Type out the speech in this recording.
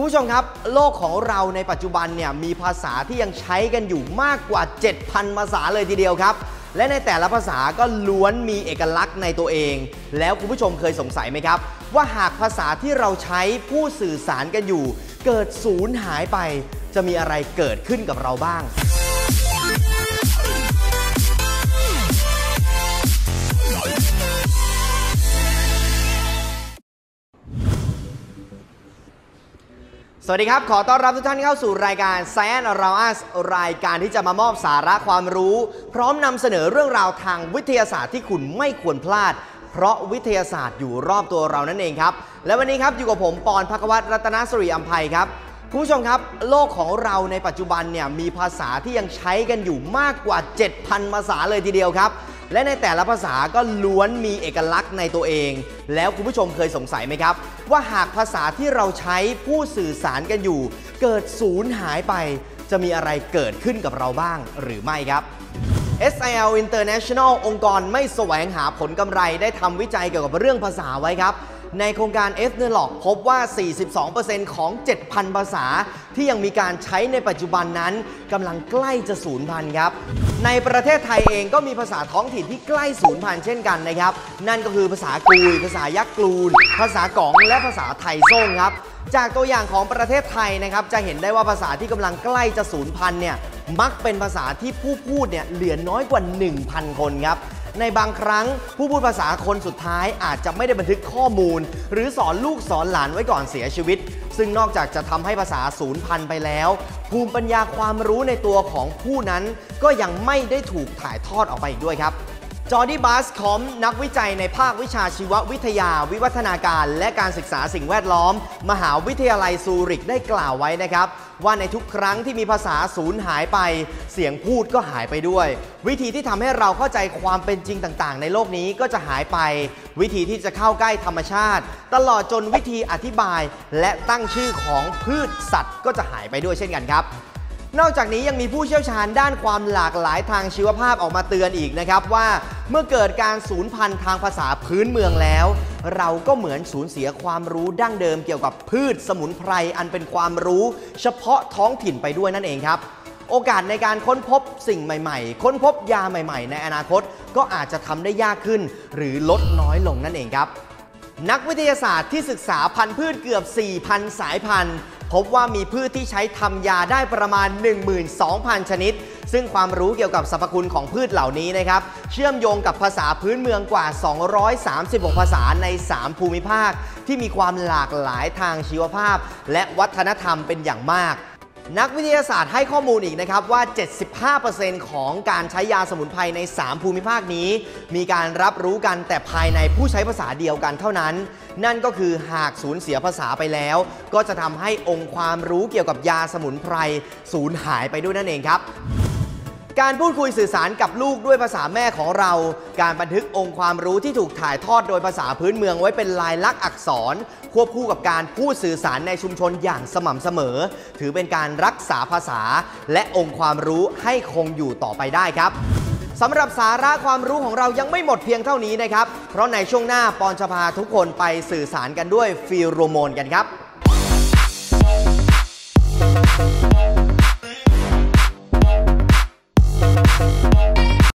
คุณผู้ชมครับ โลกของเราในปัจจุบันเนี่ยมีภาษาที่ยังใช้กันอยู่มากกว่า 7,000 ภาษาเลยทีเดียวครับ และในแต่ละภาษาก็ล้วนมีเอกลักษณ์ในตัวเอง แล้วคุณผู้ชมเคยสงสัยไหมครับ ว่าหากภาษาที่เราใช้ผู้สื่อสารกันอยู่ เกิดสูญหายไป จะมีอะไรเกิดขึ้นกับเราบ้าง วัสดีครับ ขอต้อนรับทุกท่านเข้าสู่รายการ Science Around Us รายการที่จะมามอบสาระความรู้ พร้อมนำเสนอเรื่องราวทางวิทยาศาสตร์ที่คุณไม่ควรพลาด เพราะวิทยาศาสตร์อยู่รอบตัวเรานั่นเองครับ และวันนี้ครับอยู่กับผมปอนพักวัตรรัตนสุริอัมภัยครับคุณผู้ชมครับโลกของเราในปัจจุบันเนี่ยมีภาษาที่ยังใช้กันอยู่มากกว่า 7,000 ภาษาเลยทีเดียวครับ และในแต่ละภาษาก็ล้วนมีเอกลักษณ์ในตัวเอง แล้วคุณผู้ชมเคยสงสัยไหมครับ ว่าหากภาษาที่เราใช้ผู้สื่อสารกันอยู่ เกิดสูญหายไป จะมีอะไรเกิดขึ้นกับเราบ้างหรือไม่ครับ SIL International องค์กรไม่แสวงหาผลกำไรได้ทำวิจัยเกี่ยวกับเรื่องภาษาไว้ครับ ในโครงการ f n e r l o g พบว่า 42%ของ 7,000 ภาษา ที่ยังมีการใช้ในปัจจุบันนั้นกำลังใกล้จะสูญพันธุ์ครับ ในประเทศไทยเองก็มีภาษาท้องถิ่นที่ใกล้สูญพันธุ์เช่นกันนะครับ นั่นก็คือภาษากุย ภาษายักษ์กลูน ภาษากองและภาษาไทยโซ่งครับ จากตัวอย่างของประเทศไทยนะครับ จะเห็นได้ว่าภาษาที่กำลังใกล้จะสูญพันธุ์เนี่ยมักเป็นภาษาที่ผู้พูดเนี่ยเหลือน้อยกว่า 1,000 คนครับ ในบางครั้งผู้พูดภาษาคนสุดท้ายอาจจะไม่ได้บันทึกข้อมูล หรือสอนลูกสอนหลานไว้ก่อนเสียชีวิต ซึ่งนอกจากจะทำให้ภาษาสูญพันธุ์ไปแล้ว ภูมิปัญญาความรู้ในตัวของผู้นั้น ก็ยังไม่ได้ถูกถ่ายทอดออกไปอีกด้วยครับจอร์ดี้บาสคอม นักวิจัยในภาควิชาชีววิทยา วิวัฒนาการ และการศึกษาสิ่งแวดล้อม มหาวิทยาลัยซูริกได้กล่าวไว้นะครับ ว่าในทุกครั้งที่มีภาษาสูญหายไป เสียงพูดก็หายไปด้วย วิธีที่ทำให้เราเข้าใจความเป็นจริงต่างๆ ในโลกนี้ก็จะหายไป วิธีที่จะเข้าใกล้ธรรมชาติ ตลอดจนวิธีอธิบาย และตั้งชื่อของพืชสัตว์ก็จะหายไปด้วยเช่นกันครับ นอกจากนี้ยังมีผู้เชี่ยวชาญด้านความหลากหลายทางชีวภาพออกมาเตือนอีกนะครับว่าเมื่อเกิดการสูญพันธุ์ทางภาษาพื้นเมืองแล้ว เราก็เหมือนสูญเสียความรู้ดั้งเดิมเกี่ยวกับพืชสมุนไพรอันเป็นความรู้ เฉพาะท้องถิ่นไปด้วยนั่นเองครับ โอกาสในการค้นพบสิ่งใหม่ ๆ ค้นพบยาใหม่ ๆ ในอนาคตก็อาจจะทำได้ยากขึ้น หรือลดน้อยลงนั่นเองครับนักวิทยาศาสตร์ที่ศึกษาพันธุ์พืชเกือบ 4,000 สายพันธุ์ พบว่ามีพืชที่ใช้ทำยาได้ประมาณ 12,000 ชนิด ซึ่งความรู้เกี่ยวกับสรรพคุณของพืชเหล่านี้นะครับ เชื่อมโยงกับภาษาพื้นเมืองกว่า 236 ภาษาใน 3 ภูมิภาค ที่มีความหลากหลายทางชีวภาพ และวัฒนธรรมเป็นอย่างมาก นักวิทยาศาสตร์ให้ข้อมูลอีกนะครับว่า 75%ของการใช้ยาสมุนไพรใน 3 ภูมิภาคนี้ มีการรับรู้กันแต่ภายในผู้ใช้ภาษาเดียวกันเท่านั้น นั่นก็คือหากสูญเสียภาษาไปแล้ว ก็จะทำให้องค์ความรู้เกี่ยวกับยาสมุนไพรสูญหายไปด้วยนั่นเองครับ การพูดคุยสื่อสารกับลูกด้วยภาษาแม่ของเรา การบันทึกองค์ความรู้ที่ถูกถ่ายทอดโดยภาษาพื้นเมืองไว้เป็นลายลักษณ์อักษร ควบคู่กับการพูดสื่อสารในชุมชนอย่างสม่ำเสมอ ถือเป็นการรักษาภาษา และองค์ความรู้ให้คงอยู่ต่อไปได้ครับสำหรับสาระความรู้ของเรายังไม่หมดเพียงเท่านี้นะครับ เพราะในช่วงหน้าปอนจะพาทุกคนไปสื่อสารกันด้วยฟีโรโมนกันครับ